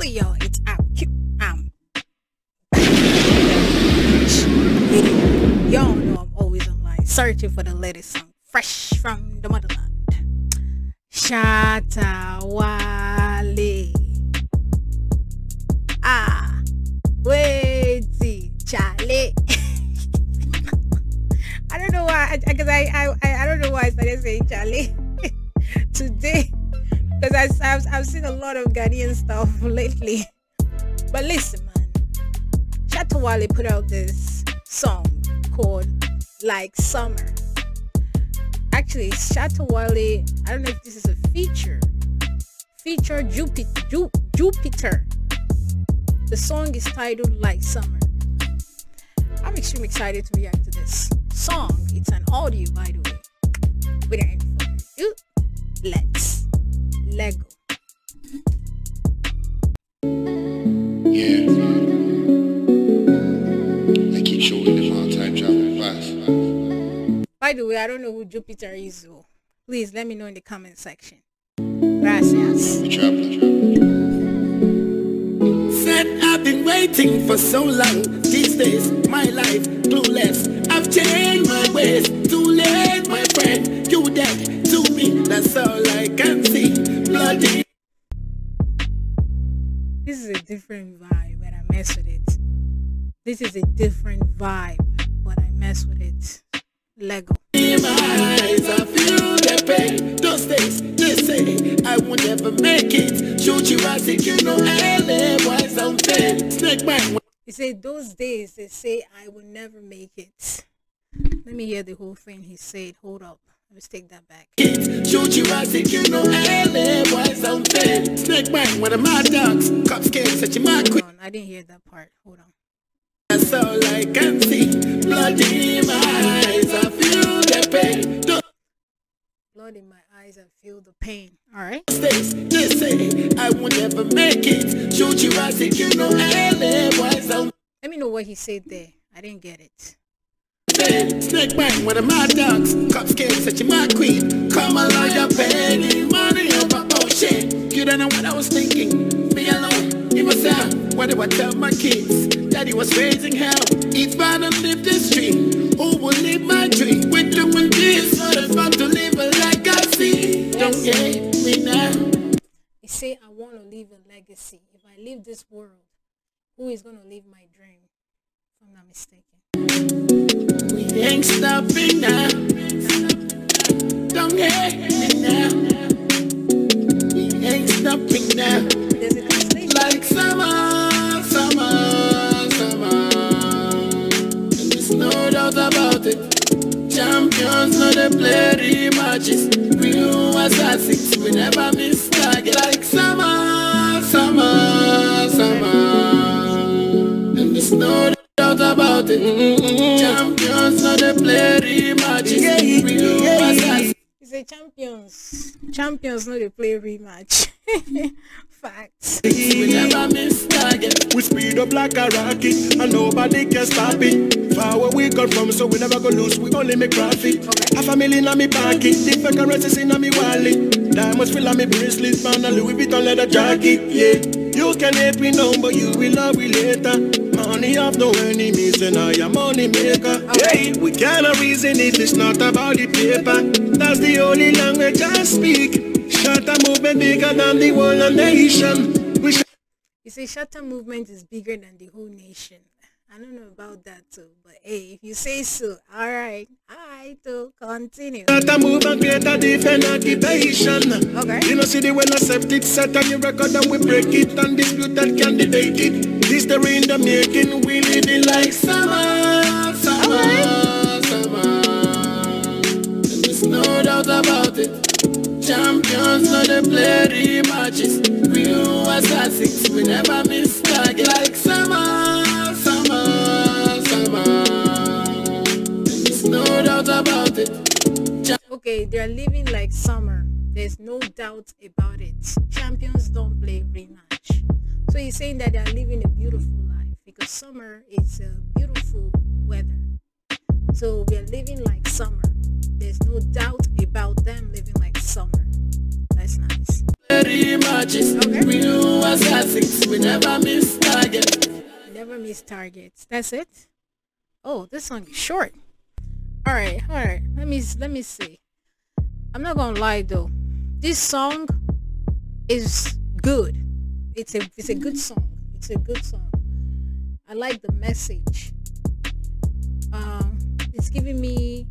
telling y'all it's out. Um, y'all know I'm always online searching for the latest song, fresh from the motherland. Shatta Wale. Ah, wait, Charlie. I don't know why, because I, I, I, I don't know why I started saying Charlie today because I've, I've seen a lot of Ghanaian stuff lately. But listen, man, Shatta put out this song called Like Summer. Actually, Shatta Wale, I don't know if this is a feature. Feature Jupitar. Ju Jupitar. The song is titled Like Summer. I'm extremely excited to react to this song. It's an audio, by the way. Without any further let's Lego. Yeah. They keep showing them all time traveling fast. By the way, I don't know who Jupitar is, though. Please let me know in the comment section. Gracias. Said I've been waiting for so long. These days, my life clueless. I've changed my ways. Different vibe, when I mess with it. This is a different vibe, but I mess with it. Lego. In my eyes, I feel the pain. Those days, they say I will never make it. Shoot you, I you know why some. Snake bite. He said, those days they say I will never make it. Let me hear the whole thing he said. Hold up. Let's take that back. Shoot you, I think you know LA, why some pain. Snake bite, one of my dogs. Cops came, such a mad quick. I didn't hear that part. Hold on. That's all I can see. Blood in my eyes, I feel the pain. Blood in my eyes. I feel the pain. All right. they say I will never make it. Shoot you, I think you know LA, why some Let me know what he said there. I didn't get it. Snake bite, one of my dogs. Cops came, such a mad queen. Come along, you're paying money over oh, bullshit. You don't know what I was thinking. Me alone, in myself. What do I tell my kids? Daddy was raising hell. If I don't live this dream, who will live my dream? We're doing this for the fun to live a legacy. Don't hate me now. He said, I want to leave a legacy. If I leave this world, who is going to live my dream? If I'm not mistaken. We ain't stopping now. Don't hate me now. We ain't stopping now. There's a translation. Like summer, summer, summer. And there's no doubt about it. Champions know they play rematches. Real assassins, we never miss target. Like summer, summer, summer. And there's no doubt about it. Champions know they play rematches. Real assassins. He said, champions. Champions know they play rematch. Facts. We never miss target. We speed up like a rocket and nobody can stop it. Far where we come from, so we never go lose, we only make profit. Half a million on me pocket, the fake currencies in on me wallet. Diamonds fill on me bracelet, man, a Louis Vuitton leather jacket, yeah. You can hate me now, but you will love me later. Money have no enemies, and I am money maker. Hey, we cannot reason if it's not about the paper. That's the only language I speak. A movement bigger than the whole nation. We sh- He said, Shatta movement is bigger than the whole nation. I don't know about that too, but hey, if you say so, all right, all right, to continue. Shatta movement create a different occupation. Okay. You know, see the well accepted set on your record and we break it and dispute that candidate it. This the in the making, we living like Summer, summer, summer. And there's no doubt about it. Champions know they play rematches. Real assassins, we never miss target. Like Okay, they're living like summer. There's no doubt about it. Champions don't play rematch. So he's saying that they're living a beautiful life because summer is a beautiful weather. So we are living like summer. There's no doubt about them living like summer. That's nice. Okay. We assassins, we never miss target. Never miss targets. That's it. Oh, this song is short. All right, all right. Let me let me see. I'm not gonna lie though. This song is good. It's a it's a good song. It's a good song. I like the message. Um, it's giving me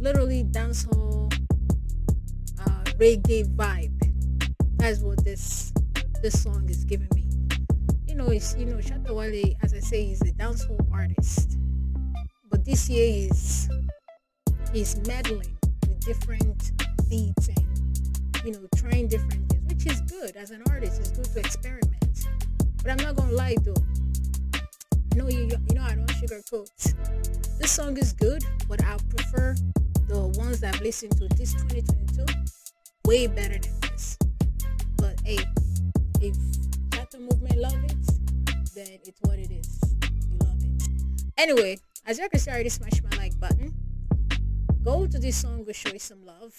literally dancehall uh, reggae vibe. That's what this this song is giving me you know, it's you know, Shatta Wale, as I say, is a dancehall artist. But this year is he's meddling with different beats and you know, trying different things, which is good as an artist. It's good to experiment. But I'm not gonna lie though. Know, you, you know, I don't sugarcoat. This song is good, but I prefer the ones that I've listened to this 2022 way better than this. But hey, if Shatta movement love it, then it's what it is. You love it. Anyway, as you can see, I already smashed my like button. Go to this song, go show you some love.